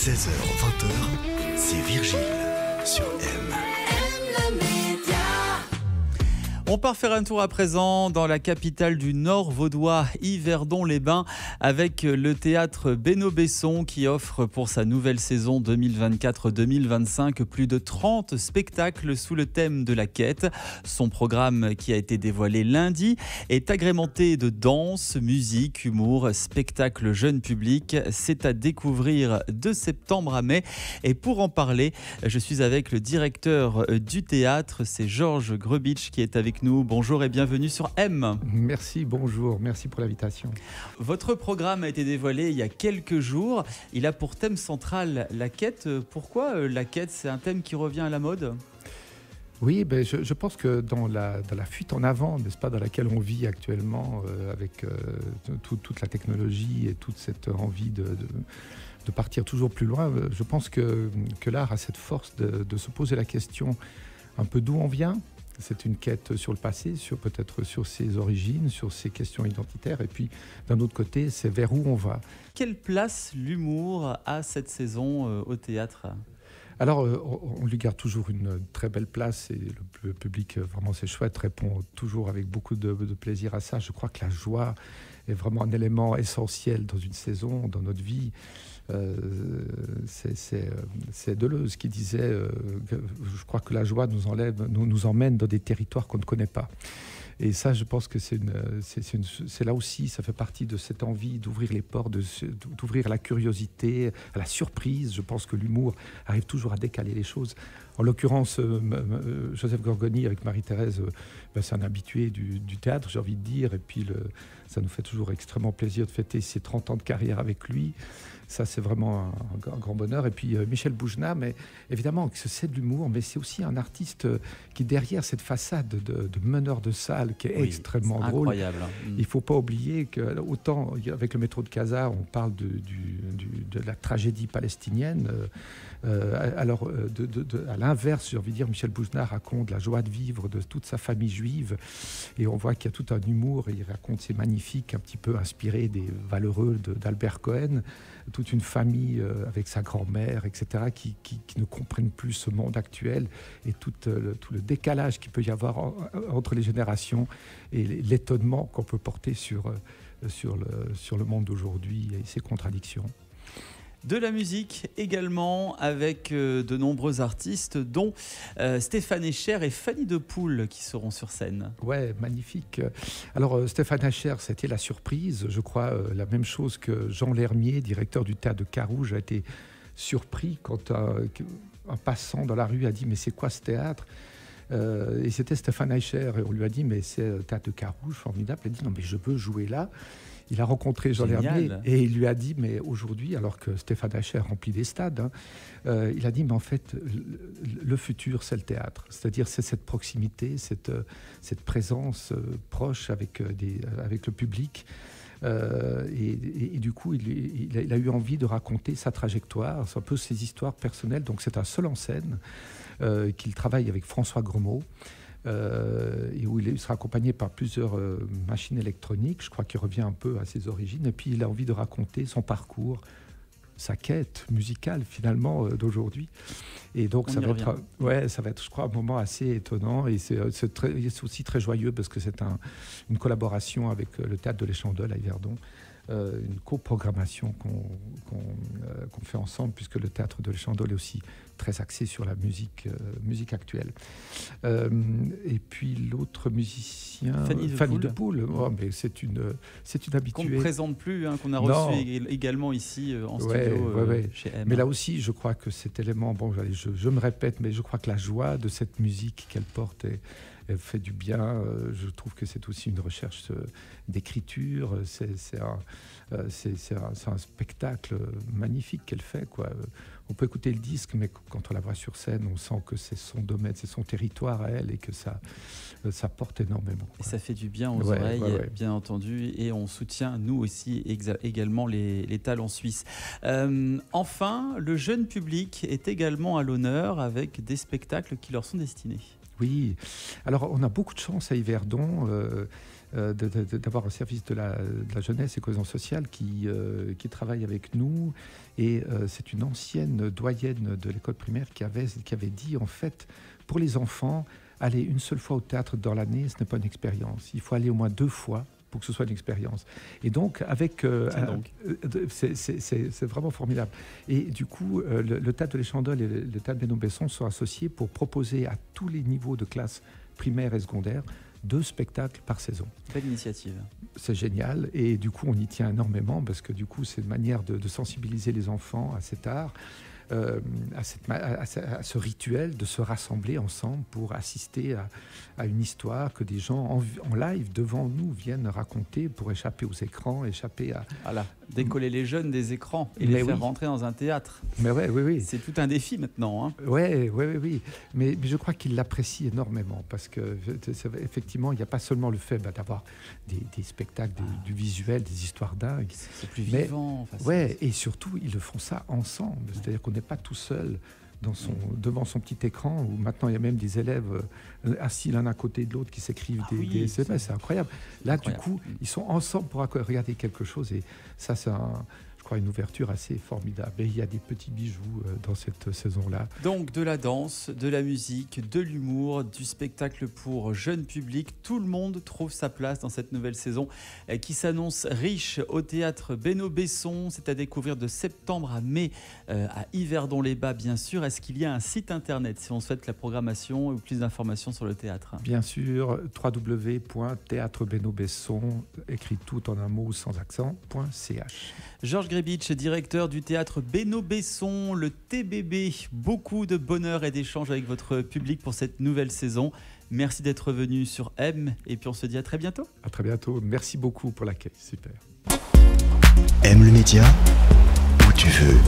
16h, 20h, c'est Virgile sur M. On part faire un tour à présent dans la capitale du Nord vaudois, Yverdon-les-Bains, avec le théâtre Beno Besson qui offre pour sa nouvelle saison 2024-2025 plus de 30 spectacles sous le thème de la quête. Son programme qui a été dévoilé lundi est agrémenté de danse, musique, humour, spectacle jeune public. C'est à découvrir de septembre à mai. Et pour en parler, je suis avec le directeur du théâtre, c'est Georges Grebitsch qui est avec nous. Bonjour et bienvenue sur M. Merci, bonjour, merci pour l'invitation. Votre programme a été dévoilé il y a quelques jours. Il a pour thème central la quête. Pourquoi euh, la quête? C'est un thème qui revient à la mode? Oui, ben je, pense que dans la, dans la fuite en avant, n'est-ce pas, dans laquelle on vit actuellement, euh, avec euh, toute la technologie et toute cette envie de, de, partir toujours plus loin, je pense que, que l'art a cette force de, de, se poser la question un peu d'où on vient, c'est une quête sur le passé, sur peut-être sur ses origines, sur ses questions identitaires, et puis d'un autre côté, c'est vers où on va. Quelle place l'humour a cette saison euh, au théâtre? Alors, euh, on lui garde toujours une très belle place et le, public, euh, vraiment, c'est chouette, répond toujours avec beaucoup de, plaisir à ça. Je crois que la joie est vraiment un élément essentiel dans une saison, dans notre vie. Euh, c'est Deleuze qui disait Je crois que la joie nous, enlève, nous, nous emmène dans des territoires qu'on ne connaît pas. Et ça, je pense que c'est là aussi, ça fait partie de cette envie d'ouvrir les portes, d'ouvrir la curiosité, la surprise. Je pense que l'humour arrive toujours à décaler les choses. En l'occurrence, euh, euh, Joseph Gorgoni avec Marie-Thérèse, euh, ben, c'est un habitué du, théâtre, j'ai envie de dire. Et puis, ça nous fait toujours extrêmement plaisir de fêter ses 30 ans de carrière avec lui. Ça, c'est vraiment un, grand bonheur. Et puis, Michel Boujna, mais évidemment, c'est de l'humour, mais c'est aussi un artiste qui, derrière cette façade de, meneur de salle, qui est extrêmement drôle. Incroyable. Hein. Il ne faut pas oublier que, autant avec le métro de Casa, on parle de, de la tragédie palestinienne. alors, à l'inverse, j'ai envie de dire, Michel Boujna raconte la joie de vivre de toute sa famille juive. Et on voit qu'il y a tout un humour. Et il raconte ces magnifiques, un petit peu inspirés des valeureux d'Albert Cohen. Toute une famille euh, avec sa grand-mère, etc., qui, ne comprennent plus ce monde actuel et tout, euh, le, décalage qu'il peut y avoir entre les générations et l'étonnement qu'on peut porter sur, euh, sur, le, sur le monde d'aujourd'hui et ses contradictions. De la musique également avec euh, de nombreux artistes, dont euh, Stéphane Echer et Fanny de Poule qui seront sur scène. Ouais, magnifique. Alors euh, Stéphane Echer, c'était la surprise. Je crois la même chose que Jean Lermier, directeur du théâtre de Carouge, a été surpris quand un, passant dans la rue a dit Mais c'est quoi ce théâtre? Et c'était Stéphane Eicher. Et on lui a dit, mais c'est le théâtre de Carouge, formidable. Il a dit, non, mais je veux jouer là. Il a rencontré Jean Lermier et il lui a dit, mais aujourd'hui, alors que Stéphane Hacher remplit des stades, hein, euh, il a dit, mais en fait, le, futur, c'est le théâtre. C'est-à-dire, c'est cette proximité, cette, euh, cette présence euh, proche avec, des, avec le public. Et, du coup, il, a, eu envie de raconter sa trajectoire, un peu ses histoires personnelles. Donc, c'est un seul en scène qu'il travaille avec François Gremaud. Euh, et où il sera accompagné par plusieurs euh, machines électroniques. Je crois qu'il revient un peu à ses origines. Et puis il a envie de raconter son parcours, sa quête musicale finalement euh, d'aujourd'hui. Et donc ça va, être, ouais, ça va être, je crois, un moment assez étonnant. Et c'est aussi très joyeux parce que c'est un, une collaboration avec le théâtre de l'Échandol à Yverdon. Euh, une coprogrammation qu'on euh, qu'on fait ensemble, puisque le théâtre de l'Échandol est aussi très axé sur la musique, euh, musique actuelle. et puis l'autre musicien, Fanny de Poule, oh, c'est une, c'est une habituée. Qu'on ne présente plus, hein, qu'on a reçu également ici en studio chez M. Mais là aussi, je crois que cet élément, bon, je, je, me répète, mais je crois que la joie de cette musique qu'elle porte est, fait du bien. Euh, je trouve que c'est aussi une recherche euh, d'écriture. C'est un, euh, un, spectacle magnifique qu'elle fait. Quoi. On peut écouter le disque, mais quand on la voit sur scène, on sent que c'est son domaine, c'est son territoire à elle et que ça, ça porte énormément. Et ça fait du bien aux oreilles, bien entendu, et on soutient, nous aussi, également les, les talents suisses. enfin, le jeune public est également à l'honneur avec des spectacles qui leur sont destinés. Oui. Alors, on a beaucoup de chance à Yverdon. Euh, euh, d'avoir un service de la, jeunesse et cohésion sociale qui, euh, qui travaille avec nous. Et c'est une ancienne doyenne de l'école primaire qui avait, qui avait dit, en fait, pour les enfants, aller une seule fois au théâtre dans l'année, ce n'est pas une expérience. Il faut aller au moins deux fois pour que ce soit une expérience. Et donc, avec. Euh, euh, c'est vraiment formidable. Et du coup, euh, le, Théâtre de l'Échandol et le, Théâtre Bénon-Besson sont associés pour proposer à tous les niveaux de classe primaire et secondaire deux spectacles par saison. Belle initiative. C'est génial. Et du coup, on y tient énormément parce que du coup, c'est une manière de, de sensibiliser les enfants à cet art. Euh, à, cette, à, ce rituel de se rassembler ensemble pour assister à, une histoire que des gens en, live devant nous viennent raconter pour échapper aux écrans, échapper à... Voilà, décoller les jeunes des écrans et les faire rentrer dans un théâtre. Mais ouais, oui, oui. C'est tout un défi maintenant. Hein. Oui, oui, oui, Mais, je crois qu'ils l'apprécient énormément parce que effectivement, il n'y a pas seulement le fait bah, d'avoir des, spectacles, ah. du visuel, des histoires dingues. C'est plus vivant. ouais, et surtout, ils le font ça ensemble. C'est-à-dire qu'on pas tout seul dans son, devant son petit écran, où maintenant il y a même des élèves euh, assis l'un à côté de l'autre qui s'écrivent ah des, SMS, c'est incroyable. Là, du coup, ils sont ensemble pour regarder quelque chose, et ça, c'est un, une ouverture assez formidable. Et il y a des petits bijoux euh, dans cette saison-là. Donc de la danse, de la musique, de l'humour, du spectacle pour jeunes publics. Tout le monde trouve sa place dans cette nouvelle saison euh, qui s'annonce riche au théâtre Beno Besson. C'est à découvrir de septembre à mai euh, à Yverdon-les-Bas, bien sûr. Est-ce qu'il y a un site internet si on souhaite la programmation ou plus d'informations sur le théâtre? Bien sûr, www.théâtrebenobesson, écrit tout en un mot sans accent.ch. Georges Directeur du théâtre Beno Besson, le TBB. Beaucoup de bonheur et d'échanges avec votre public pour cette nouvelle saison. Merci d'être venu sur M et puis on se dit à très bientôt. À très bientôt. Merci beaucoup pour l'accueil. Super. Aime le média où tu veux